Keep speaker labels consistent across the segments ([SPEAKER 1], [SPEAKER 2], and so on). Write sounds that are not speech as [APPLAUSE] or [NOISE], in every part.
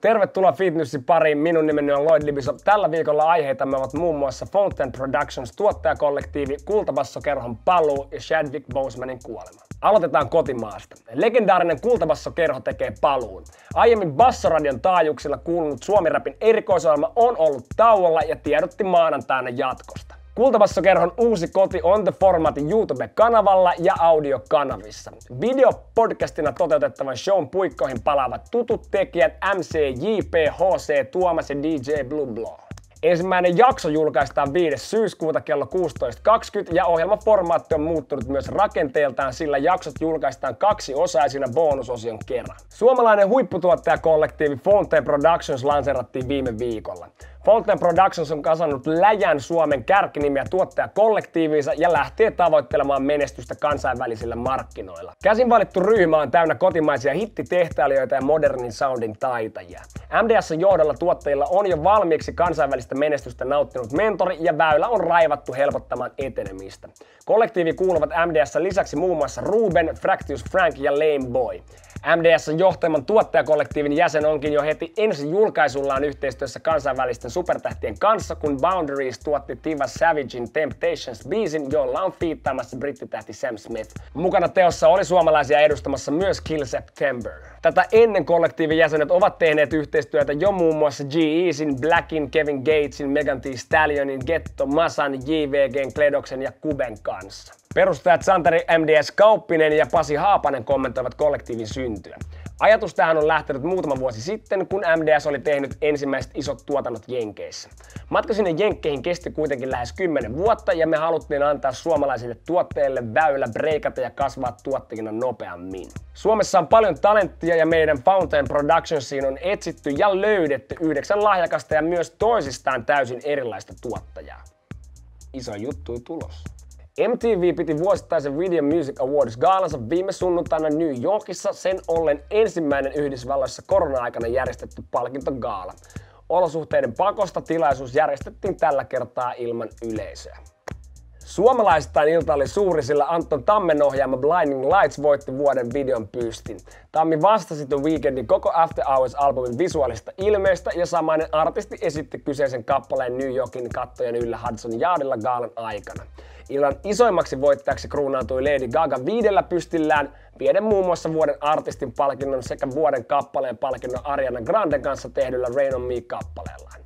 [SPEAKER 1] Tervetuloa Fitnessin pariin. Minun nimeni on Lloyd Libiso. Tällä viikolla aiheitamme ovat muun muassa Fountain Productions tuottajakollektiivi, Kultabassokerhon paluu ja Chadwick Bosemanin kuolema. Aloitetaan kotimaasta. Legendaarinen Kultabassokerho tekee paluun. Aiemmin Bassoradion taajuuksilla kuulunut Suomi-rapin erikoisohjelma on ollut tauolla ja tiedotti maanantaina jatkosta. Kultabassokerhon uusi koti on The Formatin YouTube-kanavalla ja audiokanavissa. Videopodcastina toteutettavan shown puikkoihin palaavat tutut tekijät MC, JP, HC, Tuomas ja DJ Blue Blow. Ensimmäinen jakso julkaistaan 5. syyskuuta kello 16.20 ja ohjelmaformaatti on muuttunut myös rakenteeltaan, sillä jaksot julkaistaan kaksi osaisina bonusosion kerran. Suomalainen huipputuottajakollektiivi Fontaine Productions lanseerattiin viime viikolla. Fontaine Productions on kasannut läjän Suomen kärkinimiä tuottajakollektiiviinsa ja lähtee tavoittelemaan menestystä kansainvälisillä markkinoilla. Käsin valittu ryhmä on täynnä kotimaisia hittitehtailijoita ja modernin soundin taitajia. MDS johdolla tuottajilla on jo valmiiksi kansainvälistä menestystä nauttinut mentori ja väylä on raivattu helpottamaan etenemistä. Kollektiivi kuuluvat MDS lisäksi muun muassa Ruben, Fractious Frank ja Lame Boy. MDS johtaman tuottajakollektiivin jäsen onkin jo heti ensi julkaisullaan yhteistyössä kansainvälisten supertähtien kanssa, kun Boundaries tuotti Tiva Savagein Temptations-biisin, jolla on fiittaamassa brittitähti Sam Smith. Mukana teossa oli suomalaisia edustamassa myös Kill September. Tätä ennen kollektiivin jäsenet ovat tehneet yhteistyötä jo muun muassa G-Eazyn, Blackin, Kevin Gatesin, Megan Thee Stallionin, Getto, Masan, JVGn, Kledoksen ja Kuben kanssa. Perustajat Santeri MDS Kauppinen ja Pasi Haapanen kommentoivat kollektiivin syntyä. Ajatus tähän on lähtenyt muutama vuosi sitten, kun MDS oli tehnyt ensimmäiset isot tuotannot Jenkeissä. Matka sinne Jenkkeihin kesti kuitenkin lähes 10 vuotta ja me haluttiin antaa suomalaisille tuotteille väylä breikata ja kasvaa tuottajina nopeammin. Suomessa on paljon talenttia ja meidän Fountain Productionsiin on etsitty ja löydetty yhdeksän lahjakasta ja myös toisistaan täysin erilaista tuottajaa. Iso juttu tulos. MTV piti vuosittaisen Video Music Awards gaalansa viime sunnuntaina New Yorkissa sen ollen ensimmäinen Yhdysvalloissa korona-aikana järjestetty palkintogaala. Olosuhteiden pakosta tilaisuus järjestettiin tällä kertaa ilman yleisöä. Suomalaisittain ilta oli suuri, sillä Anton Tammen ohjaama Blinding Lights voitti vuoden videon pystin. Tammi vastasi The Weekendin koko After Hours-albumin visuaalista ilmeestä ja samainen artisti esitti kyseisen kappaleen New Yorkin kattojen yllä Hudson Yardilla gaalan aikana. Illan isoimmaksi voittajaksi kruunautui Lady Gaga viidellä pystillään, vieden muun muassa vuoden artistin palkinnon sekä vuoden kappaleen palkinnon Ariana Granden kanssa tehdyllä Rain on Me-kappaleellaan.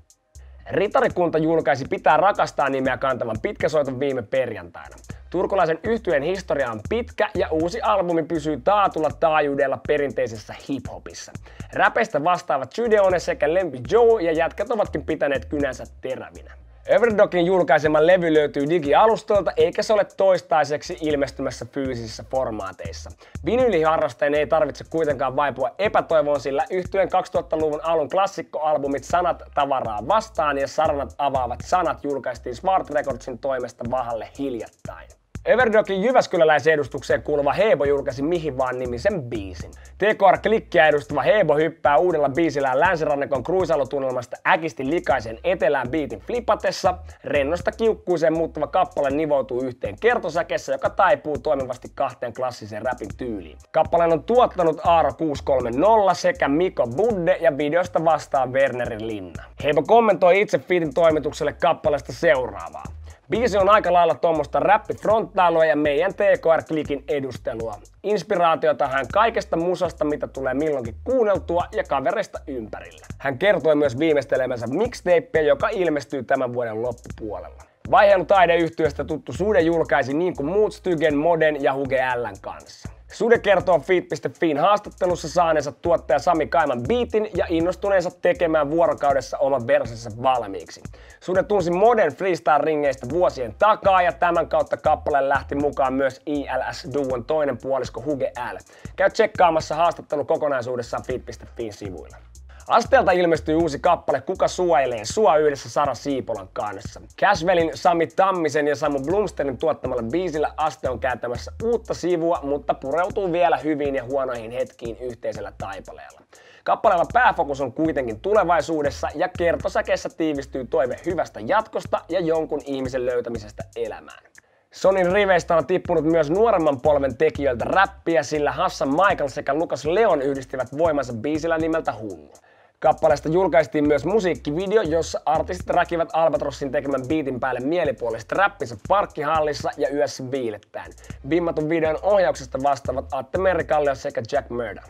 [SPEAKER 1] Ritarikunta julkaisi Pitää rakastaa nimeä kantavan pitkäsoiton viime perjantaina. Turkulaisen yhtyeen historia on pitkä ja uusi albumi pysyy taatulla taajuudella perinteisessä hiphopissa. Räpeistä vastaavat Judeone sekä Lempi Joe ja jätkät ovatkin pitäneet kynänsä terävinä. Everdogin julkaisema levy löytyy digialustoilta eikä se ole toistaiseksi ilmestymässä fyysisissä formaateissa. Vinyyliharrastajien ei tarvitse kuitenkaan vaipua epätoivoon, sillä yhtyen 2000-luvun alun klassikkoalbumit Sanat tavaraa vastaan ja Saranat avaavat sanat julkaistiin Smart Recordsin toimesta Vahalle hiljattain. Everdokin Jyväskyläläisedustukseen kuuluva Hebo julkaisi Mihin vaan nimisen biisin. TKR Klikkiä edustava Hebo hyppää uudella biisillään länsirannikon kruisailutunnelmasta äkisti likaisen etelään biitin flipatessa. Rennosta kiukkuiseen muuttuva kappale nivoutuu yhteen kertosäkessä, joka taipuu toimivasti kahteen klassiseen rapin tyyliin. Kappaleen on tuottanut Aaro 630 sekä Miko Budde ja videosta vastaa Wernerin Linna. Hebo kommentoi itse feedin toimitukselle kappaleesta seuraavaa. Biisi on aika lailla tuommoista räppifronttailua ja meidän TKR-klikin edustelua. Inspiraatiota hän kaikesta musasta, mitä tulee milloinkin kuunneltua ja kavereista ympärillä. Hän kertoi myös viimeistelemänsä mixtapeä, joka ilmestyy tämän vuoden loppupuolella. Vaiheilu taideyhtiöstä tuttu Sude julkaisi niin kuin muut Stygen, Moden ja Huge Ln kanssa. Sude kertoo Feed.fiin haastattelussa saaneensa tuottaja Sami Kaiman beatin ja innostuneensa tekemään vuorokaudessa oman versensa valmiiksi. Sude tunsi Modern Freestyle-ringeistä vuosien takaa ja tämän kautta kappale lähti mukaan myös ILS-duon toinen puolisko Huge L. Käy tsekkaamassa haastattelu kokonaisuudessaan Feed.fiin sivuilla. Asteelta ilmestyi uusi kappale Kuka suojelee sua yhdessä Sara Siipolan kanssa. Cashwellin, Sami Tammisen ja Samu Blumsterin tuottamalla biisillä Aste on kääntämässä uutta sivua, mutta pureutuu vielä hyviin ja huonoihin hetkiin yhteisellä taipaleella. Kappaleella pääfokus on kuitenkin tulevaisuudessa ja kertosäkeessä tiivistyy toive hyvästä jatkosta ja jonkun ihmisen löytämisestä elämään. Sonin riveistä on tippunut myös nuoremman polven tekijöiltä räppiä, sillä Hassan Michael sekä Lukas Leon yhdistivät voimansa biisillä nimeltä Hunnu. Kappaleesta julkaistiin myös musiikkivideo, jossa artistit räkivät Albatrossin tekemän biitin päälle mielipuolista räppinsä parkkihallissa ja yössä biilettäen. Vimmatun videon ohjauksesta vastaavat Atte Merikallio sekä Jack Murder.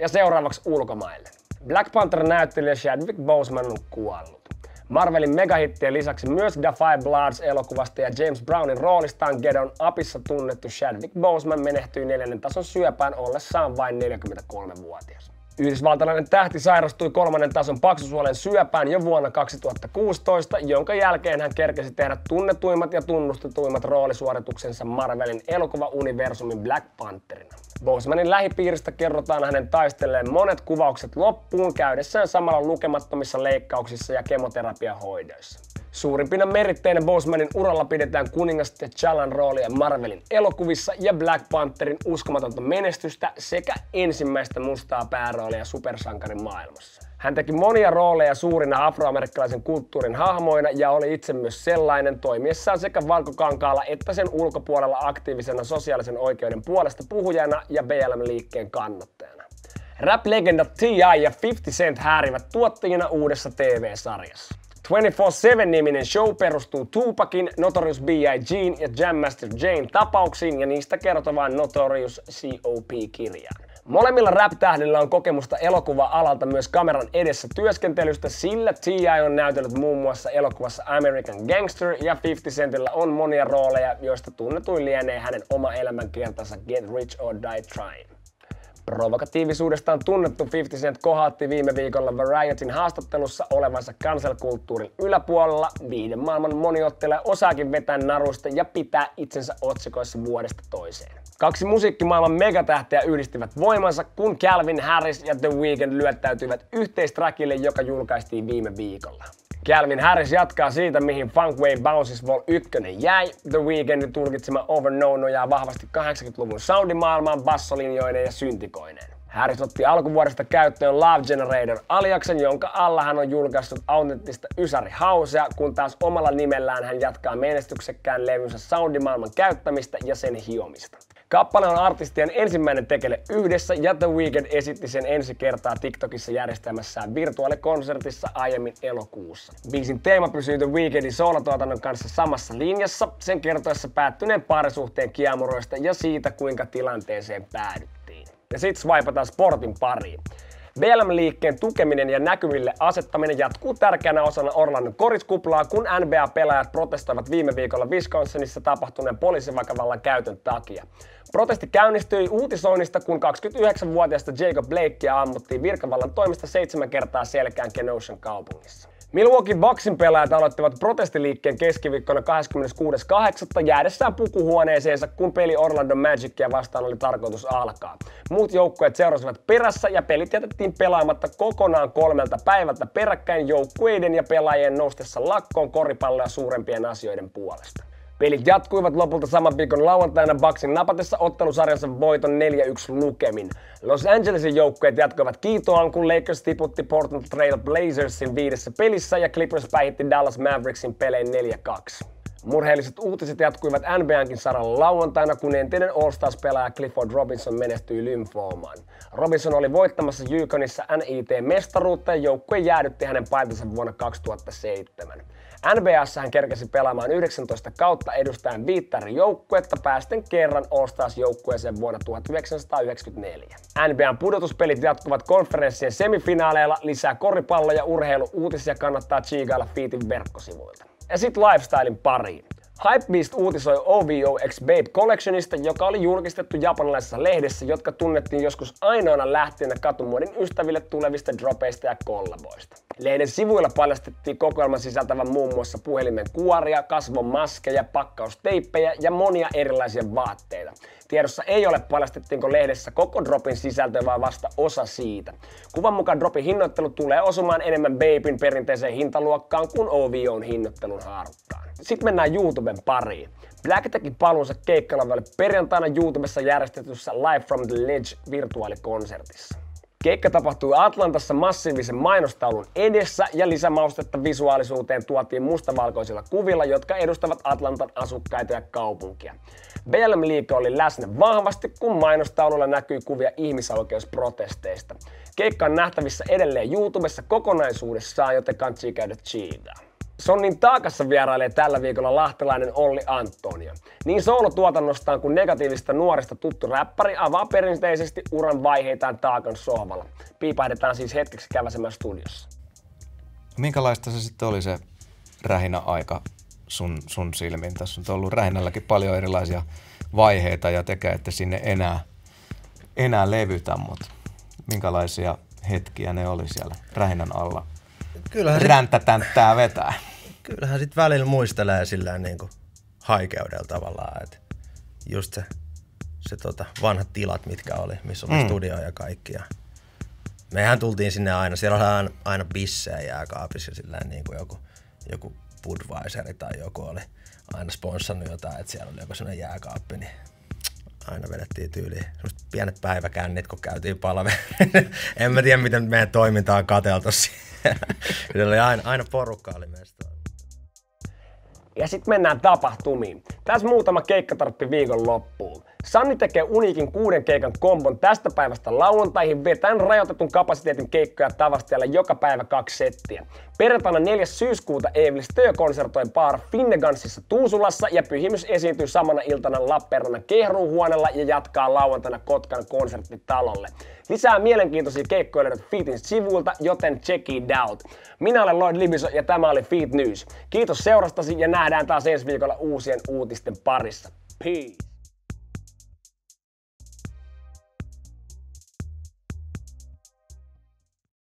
[SPEAKER 1] Ja seuraavaksi ulkomaille. Black Panther-näyttelijä Chadwick Boseman on kuollut. Marvelin megahittien lisäksi myös The Five Bloods elokuvasta ja James Brownin roolistaan Gedon apissa tunnettu Chadwick Boseman menehtyi neljännen tason syöpään ollessaan vain 43-vuotias. Yhdysvaltalainen tähti sairastui kolmannen tason paksusuolen syöpään jo vuonna 2016, jonka jälkeen hän kerkesi tehdä tunnetuimmat ja tunnustetuimmat roolisuorituksensa Marvelin elokuva-universumin Black Pantherina. Bosemanin lähipiiristä kerrotaan hänen taistelleen monet kuvaukset loppuun käydessään samalla lukemattomissa leikkauksissa ja kemoterapiahoidoissa. Suurimpina meritteinä Bosemanin uralla pidetään kuningas T'Challan roolia Marvelin elokuvissa ja Black Pantherin uskomatonta menestystä sekä ensimmäistä mustaa pääroolia supersankarin maailmassa. Hän teki monia rooleja suurina afroamerikkalaisen kulttuurin hahmoina ja oli itse myös sellainen toimiessaan sekä valkokankaalla että sen ulkopuolella aktiivisena sosiaalisen oikeuden puolesta puhujana ja BLM-liikkeen kannattajana. Rap-legenda T.I. ja 50 Cent häärivät tuottajina uudessa TV-sarjassa. 24-7-niminen show perustuu Tupacin, Notorious B.I.G. ja Jam Master Jane tapauksiin ja niistä kertovaan Notorious C.O.P.-kirjaan. Molemmilla rap-tähdillä on kokemusta elokuva-alalta myös kameran edessä työskentelystä, sillä T.I. on näytellyt muun muassa elokuvassa American Gangster ja 50 Centillä on monia rooleja, joista tunnetuin lienee hänen oma elämänkertansa Get Rich or Die Trying. Provokatiivisuudestaan tunnettu 50 Cent kohatti viime viikolla Varietyn haastattelussa olevansa kansalkulttuurin yläpuolella. Viiden maailman moniottelija osaakin vetää narusta ja pitää itsensä otsikoissa vuodesta toiseen. Kaksi musiikkimaailman megatähteä yhdistivät voimansa, kun Calvin Harris ja The Weeknd lyöttäytyivät yhteistrakille, joka julkaistiin viime viikolla. Calvin Harris jatkaa siitä, mihin Funkway Bounces Vol 1 jäi. The Weekndin tulkitsema Over No nojaa vahvasti 80-luvun soundimaailmaan bassolinjoineen ja syntikoineen. Harris otti alkuvuodesta käyttöön Love Generator aliaksen, jonka alla hän on julkaissut autenttista Ysäri Housea, kun taas omalla nimellään hän jatkaa menestyksekkään levynsä soundimaailman käyttämistä ja sen hiomista. Kappale on artistien ensimmäinen tekele yhdessä ja The Weeknd esitti sen ensi kertaa TikTokissa järjestämässään virtuaalikonsertissa aiemmin elokuussa. Biisin teema pysyy The Weekndin soolotuotannon kanssa samassa linjassa, sen kertoessa päättyneen parisuhteen kiemuroista ja siitä kuinka tilanteeseen päädyttiin. Ja sit swipataan sportin pariin. BLM-liikkeen tukeminen ja näkyville asettaminen jatkuu tärkeänä osana Orlandon koriskuplaa, kun NBA-pelaajat protestoivat viime viikolla Wisconsinissa tapahtuneen poliisivakavallan käytön takia. Protesti käynnistyi uutisoinnista, kun 29-vuotiaasta Jacob Blakea ammuttiin virkavallan toimesta seitsemän kertaa selkään Kenoshan kaupungissa. Milwaukee Bucksin pelaajat aloittivat protestiliikkeen keskiviikkona 26.8. jäädessään pukuhuoneeseensa, kun peli Orlando Magicia vastaan oli tarkoitus alkaa. Muut joukkueet seurasivat perässä ja pelit jätettiin pelaamatta kokonaan kolmelta päivältä peräkkäin joukkueiden ja pelaajien noustessa lakkoon koripalloa suurempien asioiden puolesta. Pelit jatkuivat lopulta saman viikon lauantaina Bucksin napatessa ottelusarjansa voiton 4-1 lukemin. Los Angelesin joukkueet jatkoivat kiitoaan, kun Lakers tiputti Portland Trail Blazersin viidessä pelissä ja Clippers päihitti Dallas Mavericksin pelein 4-2. Murheelliset uutiset jatkuivat NBAnkin saralla lauantaina, kun entinen All-Stars-pelaaja Clifford Robinson menestyi lymfoomaan. Robinson oli voittamassa Ykonissa NIT-mestaruutta ja joukkue jäädytti hänen paitansa vuonna 2007. NBAssa hän kerkesi pelaamaan 19 kautta edustajan viittari joukkuetta päästen kerran All-Stars-joukkueeseen vuonna 1994. NBAn pudotuspelit jatkuvat konferenssien semifinaaleilla, lisää koripallo- ja urheilu-uutisia kannattaa chiigailla Feetin verkkosivuilta. Ja sitten lifestylein pariin. Hypebeast uutisoi OVO X Babe Collectionista, joka oli julkistettu japanilaisessa lehdessä, jotka tunnettiin joskus ainoana lähteenä katumuodin ystäville tulevista dropeista ja kollaboista. Lehden sivuilla paljastettiin kokoelman sisältävän muun muassa puhelimen kuoria, kasvon maskeja, pakkausteippejä ja monia erilaisia vaatteita. Tiedossa ei ole paljastettiinko lehdessä koko dropin sisältö, vaan vasta osa siitä. Kuvan mukaan dropin hinnoittelu tulee osumaan enemmän Babein perinteiseen hintaluokkaan kuin OVOn hinnoittelun haarukkaan. Sitten mennään YouTuben pariin. Black teki paluunsa keikkalavalle perjantaina YouTubessa järjestetyssä Live from the Ledge virtuaalikonsertissa. Keikka tapahtui Atlantassa massiivisen mainostaulun edessä ja lisämaustetta visuaalisuuteen tuotiin mustavalkoisilla kuvilla, jotka edustavat Atlantan asukkaita ja kaupunkia. BLM liike oli läsnä vahvasti, kun mainostaululla näkyi kuvia ihmisoikeusprotesteista. Keikka on nähtävissä edelleen YouTubessa kokonaisuudessaan, joten kannattaa käydä cheataa. Sonnin taakassa vierailee tällä viikolla lahtelainen Olli Antonio. Niin soolotuotannostaan kuin negatiivista nuorista tuttu räppäri avaa perinteisesti uran vaiheitaan taakan sohvalla. Piipahdetaan siis hetkeksi käväsemään studiossa.
[SPEAKER 2] Minkälaista se sitten oli se rähinä aika sun, sun silmin? Tässä on ollut rähinälläkin paljon erilaisia vaiheita ja tekee, että sinne enää, enää levytä, mutta minkälaisia hetkiä ne oli siellä rähinän alla? Kyllähän ränttätänttää vetää.
[SPEAKER 3] Kyllähän sitten välillä muistelee sillä niin kuin haikeudella tavallaan, että just se, se tota, vanhat tilat, mitkä oli, missä oli mm. studio ja kaikki. Ja mehän tultiin sinne aina, siellä oli aina, aina bissejä jääkaapissa sillä niin kuin joku, joku Budweiseri tai joku oli aina sponssannut jotain, että siellä oli joku sellainen jääkaappi, niin aina vedettiin tyyliin semmoiset pienet päiväkännit, kun käytiin palve. [LAUGHS] en mä tiedä, miten meidän toimintaa on siellä. oli aina, aina porukka oli meistä.
[SPEAKER 1] Ja sitten mennään tapahtumiin. Tässä muutama keikkatarppi viikon loppuun. Sanni tekee uniikin kuuden keikan kombon tästä päivästä lauantaihin vetäen rajoitetun kapasiteetin keikkoja Tavastialle joka päivä kaksi settiä. Perjantaina 4. syyskuuta Evil Stö konsertoi Bar Finnegansissa Tuusulassa ja Pyhimys esiintyy samana iltana Lappeenrannan kehruuhuoneella ja jatkaa lauantaina Kotkan konserttitalolle. Lisää mielenkiintoisia keikkoja löydät Feetin sivuilta, joten check it out. Minä olen Lloyd Libiso ja tämä oli Feet News. Kiitos seurastasi ja nähdään taas ensi viikolla uusien uutisten parissa. Peace!